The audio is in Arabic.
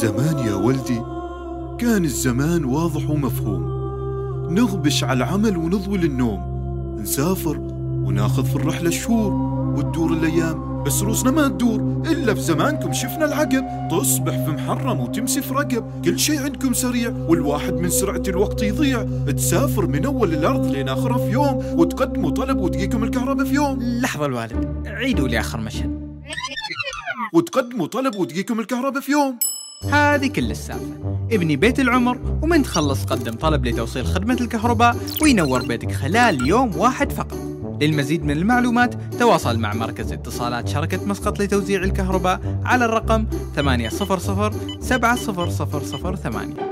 زمان يا ولدي كان الزمان واضح ومفهوم. نغبش على العمل ونضوي للنوم. نسافر وناخذ في الرحلة شهور وتدور الأيام بس روسنا ما تدور إلا في زمانكم. شفنا العقب تصبح في محرم وتمسي في رقب. كل شيء عندكم سريع والواحد من سرعة الوقت يضيع. تسافر من أول الأرض لين آخرها في يوم وتقدموا طلب وتجيكم الكهرباء في يوم. لحظة الوالد عيدوا لي آخر مشهد. وتقدموا طلب وتجيكم الكهرباء في يوم. هذه كل السالفة. ابني بيت العمر ومن تخلص قدم طلب لتوصيل خدمة الكهرباء وينور بيتك خلال يوم واحد فقط. للمزيد من المعلومات تواصل مع مركز اتصالات شركة مسقط لتوزيع الكهرباء على الرقم 800 700008